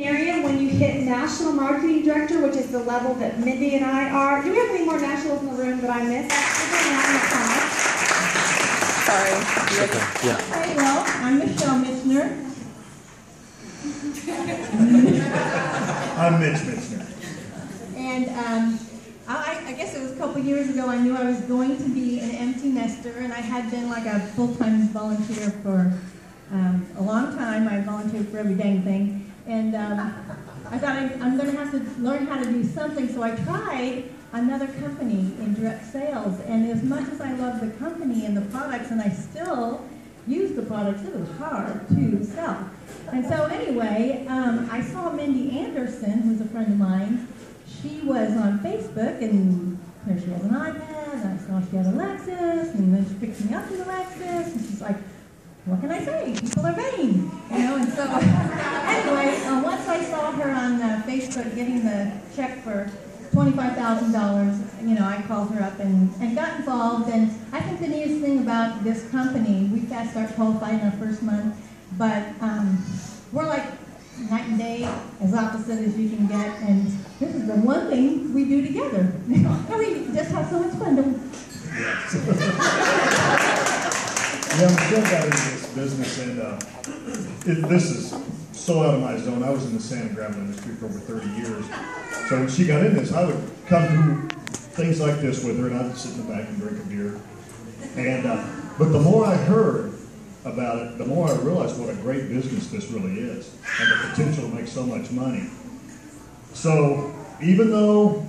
area when you hit national marketing director, which is the level that Mindy and I are. Do we have any more nationals in the room that I missed? Sorry. Yeah. Hi, well, I'm Michelle Michener. I'm Mitch Michener. And um, I, I guess it was a couple years ago, I knew I was going to be an empty nester, and I had been like a full-time volunteer for um, a long time. I volunteered for every dang thing. And um, I thought I, I'm going to have to learn how to do something, so I tried another company in direct sales. And as much as I love the company and the products, and I still use the products, it was hard to sell. And so anyway, um, I saw Mindy Anderson, who's a friend of mine. She was on Facebook, and there she has an iPad, and I saw she had a Lexus, and then she picked me up in the Lexus, and she's like, what can I say? People are vain, you know. And so, anyway, uh, once I saw her on uh, Facebook getting the check for twenty-five thousand dollars, you know, I called her up and, and got involved. And I think the neatest thing about this company, we fast start qualified in our first month, but um, we're like night and day, as opposite as you can get. And this is the one thing we do together. and we just have so much fun. Don't we? Yeah, into this business and, uh, it, this is so out of my zone. I was in the sand and gravel industry for over thirty years. So when she got in this, I would come to things like this with her and I'd sit in the back and drink a beer. And, uh, but the more I heard about it, the more I realized what a great business this really is and the potential to make so much money. So even though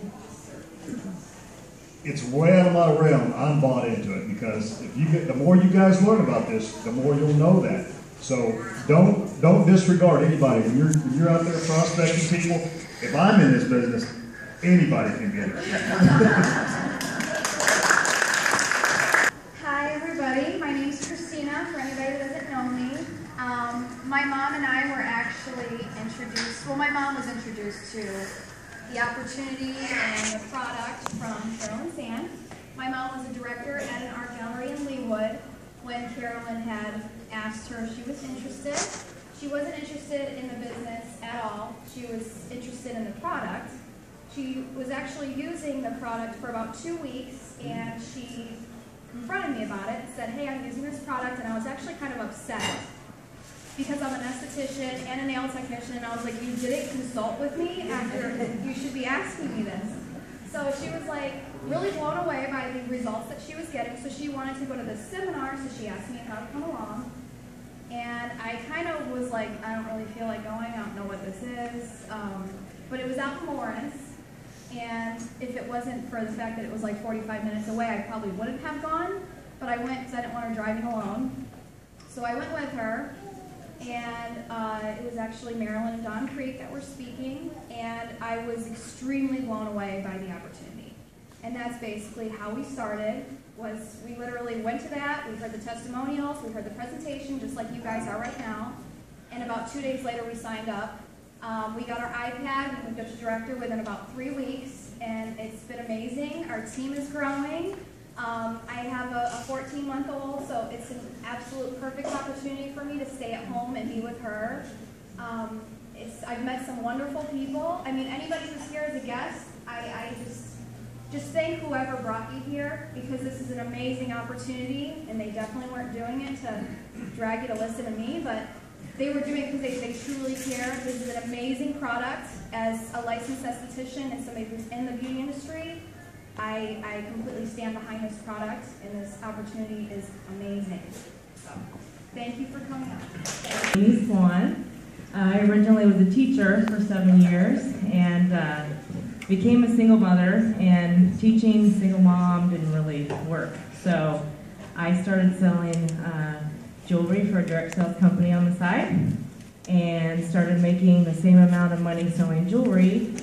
it's way out of my realm. I'm bought into it because if you get the more you guys learn about this, the more you'll know that. So don't don't disregard anybody when you're when you're out there prospecting people. If I'm in this business, anybody can get it. Hi, everybody. My name's Christina, for anybody that doesn't know me. Um, my mom and I were actually introduced, well, my mom was introduced to the opportunity and the product from Carolyn Sand. My mom was a director at an art gallery in Leawood when Carolyn had asked her if she was interested. She wasn't interested in the business at all. She was interested in the product. She was actually using the product for about two weeks and she confronted me about it and said, hey, I'm using this product and I was actually kind of upset because I'm an esthetician and a nail technician, and I was like, you didn't consult with me after you should be asking me this. So she was like really blown away by the results that she was getting. So she wanted to go to this seminar, so she asked me how to come along. And I kind of was like, I don't really feel like going. I don't know what this is. Um, but it was out in Lawrence. And if it wasn't for the fact that it was like 45 minutes away, I probably wouldn't have gone. But I went because I didn't want her driving alone. So I went with her and uh, it was actually Marilyn and Don Creek that were speaking, and I was extremely blown away by the opportunity. And that's basically how we started. Was we literally went to that, we heard the testimonials, we heard the presentation, just like you guys are right now. And about two days later, we signed up. Um, we got our iPad, we moved up to director within about three weeks, and it's been amazing. Our team is growing. Um, I have a 14 month old, so it's an absolute perfect opportunity for me to stay at home and be with her. Um, I've met some wonderful people. I mean, anybody who's here as a guest, I, I just just thank whoever brought you here because this is an amazing opportunity, and they definitely weren't doing it to drag you to listen to me, but they were doing it because they, they truly care. This is an amazing product. As a licensed esthetician and somebody who's in the beauty industry, I, I completely stand behind this product, and this opportunity is amazing. So, thank you for coming out. Amy Swan. I originally was a teacher for seven years and uh, became a single mother, and teaching single mom didn't really work. So I started selling uh, jewelry for a direct sales company on the side and started making the same amount of money selling jewelry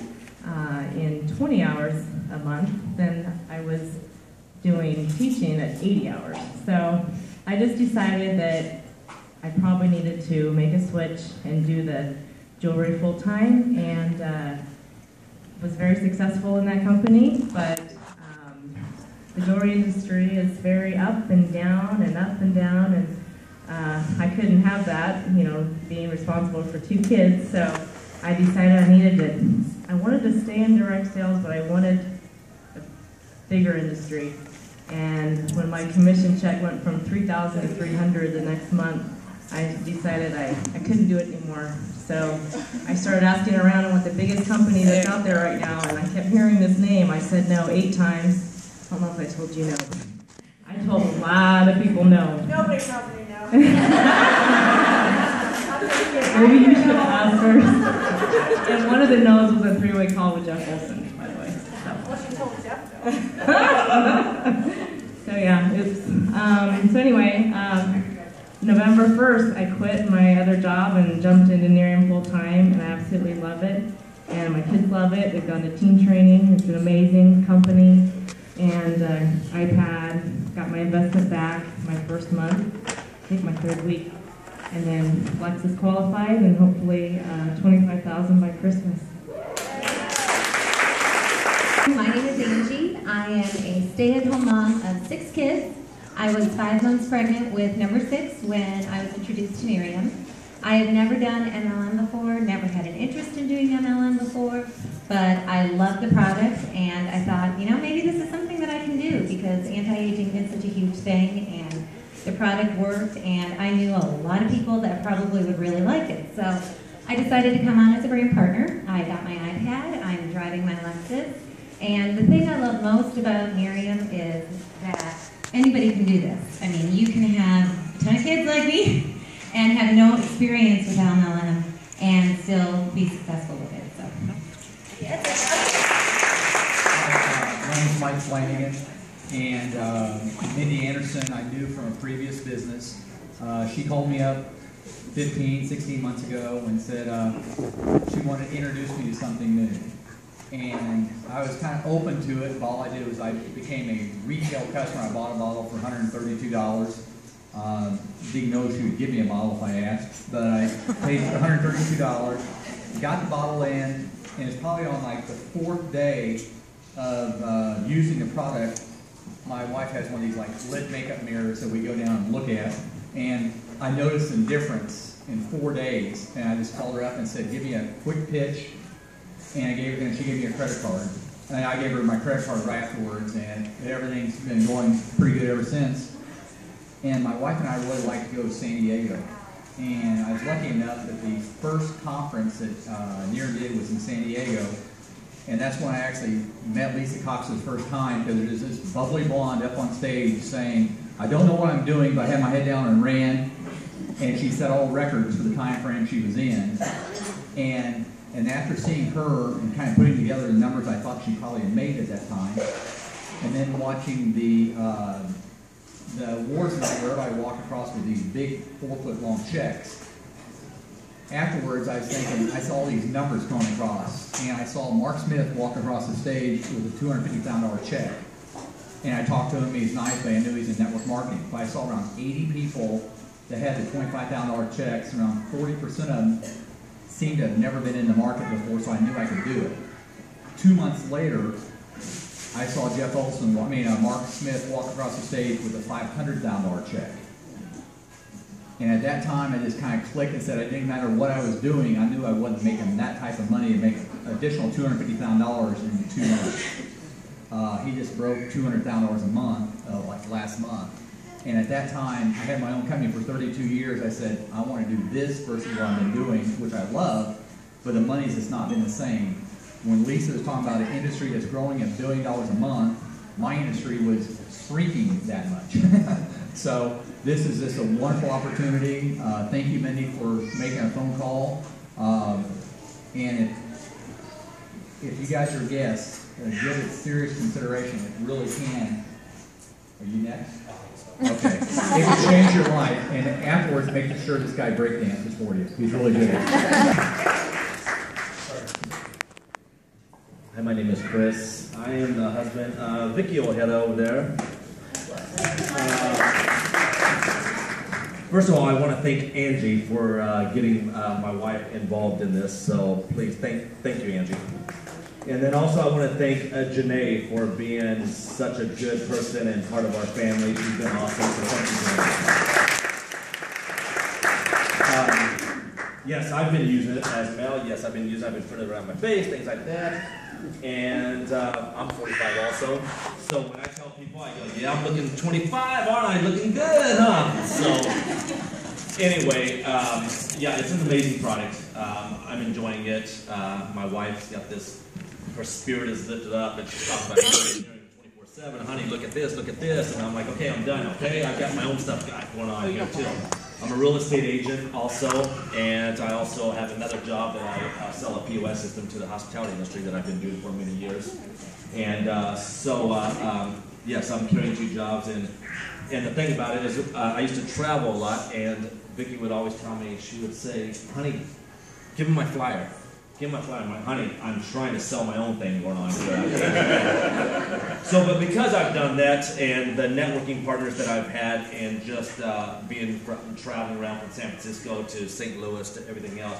uh, in 20 hours a month than I was doing teaching at 80 hours. So I just decided that I probably needed to make a switch and do the jewelry full time and uh, was very successful in that company. But um, the jewelry industry is very up and down and up and down, and uh, I couldn't have that, you know, being responsible for two kids. So I decided I needed to, I wanted to stay in direct sales, but I wanted bigger industry. And when my commission check went from three thousand to three hundred the next month, I decided I, I couldn't do it anymore. So I started asking around what the biggest company that's out there right now, and I kept hearing this name. I said no eight times. I don't know if I told you no. I told a lot of people no. Nobody me no. Maybe you should asked first. And one of the no's was a three-way call with Jeff Olson, by the way. So. Well, she told Jeff no. So yeah, it's, um, so anyway, um, November first, I quit my other job and jumped into Nerium full-time, and I absolutely love it. And my kids love it, they've gone to team training, it's an amazing company. And, uh, iPad, got my investment back my first month, I think my third week. And then Lexus qualified, and hopefully, uh, twenty-five thousand by Christmas. My name is Angie. I am a stay-at-home mom of six kids. I was five months pregnant with number six when I was introduced to Nerium. I had never done MLM before, never had an interest in doing MLM before, but I loved the product and I thought, you know, maybe this is something that I can do because anti-aging is such a huge thing and the product worked and I knew a lot of people that probably would really like it. So I decided to come on as a brand partner. I got my iPad, I'm driving my Lexus, and the thing I love most about Nerium is that anybody can do this. I mean, you can have a ton of kids like me and have no experience with MLM and still be successful with it. So. Uh, My name is Mike Flanagan, and uh, Mindy Anderson I knew from a previous business. Uh, She called me up 15, 16 months ago and said uh, she wanted to introduce me to something new. And I was kind of open to it, but all I did was I became a retail customer. I bought a bottle for $132. Uh, Didn't know she would give me a bottle if I asked, but I paid $132, got the bottle in, and it's probably on like the fourth day of uh, using the product, my wife has one of these like lit makeup mirrors that we go down and look at, and I noticed a difference in four days, and I just called her up and said, give me a quick pitch, and I gave and she gave me a credit card, and I gave her my credit card right afterwards, and everything's been going pretty good ever since. And my wife and I really like to go to San Diego. And I was lucky enough that the first conference that uh, Near did was in San Diego. And that's when I actually met Lisa Cox for the first time because there's this bubbly blonde up on stage saying, I don't know what I'm doing, but I had my head down and ran. And she set all records for the time frame she was in. And, and after seeing her and kind of putting together the numbers I thought she probably had made at that time, and then watching the, uh, the awards night where everybody walked across with these big four foot long checks. Afterwards, I was thinking, I saw all these numbers going across, and I saw Mark Smith walk across the stage with a two hundred fifty thousand dollar check. And I talked to him, he's nice, but I knew he's in network marketing. But I saw around eighty people that had the twenty-five thousand dollar checks, around forty percent of them seemed to have never been in the market before, so I knew I could do it. Two months later, I saw Jeff Olson, I mean, uh, Mark Smith walk across the stage with a five hundred thousand dollar check. And at that time, I just kind of clicked and said, it didn't matter what I was doing, I knew I wasn't making that type of money to make additional two hundred fifty thousand dollars in two months. Uh, he just broke two hundred thousand dollars a month, uh, like last month. And at that time, I had my own company for thirty-two years. I said, I want to do this versus what I've been doing, which I love, but the money's just not been the same. When Lisa was talking about an industry that's growing a billion dollars a month, my industry was shrinking that much. so this is just a wonderful opportunity. Uh, thank you, Mindy, for making a phone call. Um, and if, if you guys are guests, uh, give it serious consideration. It really can. Are you next? Okay. It can change your life. And afterwards, make sure this guy breakdances for you. He's really good. Hi, my name is Chris. I am the husband. Uh, Vicky Ojeda over there. Uh, first of all, I want to thank Angie for uh, getting uh, my wife involved in this. So please, thank thank you, Angie. And then also, I want to thank uh, Janae for being such a good person and part of our family. She's been awesome. So thank you, yes, I've been using it as well. Yes, I've been using. it. I've been putting it around my face, things like that. And uh, I'm 45 also. So when I tell people, I go, "Yeah, I'm looking 25, aren't I? Looking good, huh?" So anyway, um, yeah, it's an amazing product. Um, I'm enjoying it. Uh, my wife's got this. Her spirit is lifted up, and she's talking about engineering 24/7. Honey, look at this, look at this, and I'm like, okay, I'm done. Okay, I've got my own stuff going on here too. I'm a real estate agent also, and I also have another job that I uh, sell a POS system to the hospitality industry that I've been doing for many years. And uh, so, uh, um, yes, I'm carrying two jobs, and and the thing about it is, uh, I used to travel a lot, and Vicki would always tell me, she would say, "Honey, give him my flyer." Give my flyer. I'm honey, I'm trying to sell my own thing going on. So, but because I've done that and the networking partners that I've had and just uh, being traveling around from San Francisco to St. Louis to everything else,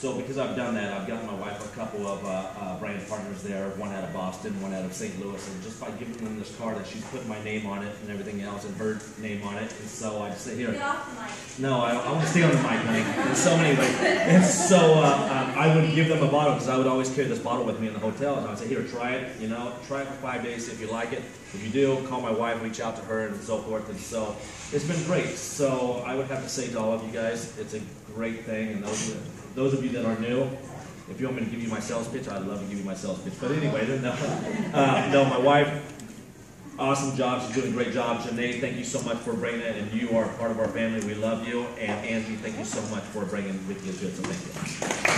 so because I've done that, I've gotten my wife a couple of uh, uh, brand partners there, one out of Boston, one out of St. Louis, and just by giving them this card, and she's put my name on it and everything else, and her name on it, and so I just say, here. Get off the mic. No, I, I want to stay on the mic, honey. And so anyway, and so uh, um, I would give them a bottle because I would always carry this bottle with me in the hotel, and I would say, here, try it. You know, try it for five days if you like it. If you do, call my wife, reach out to her, and so forth. And so it's been great. So I would have to say to all of you guys, it's a great thing. And those those of you that are new, if you want me to give you my sales pitch, I'd love to give you my sales pitch. But anyway, no, uh, no, my wife Awesome job. She's doing a great job. Janae, thank you so much for bringing it, and you are part of our family. We love you. And Angie, thank you so much for bringing into it. So thank you.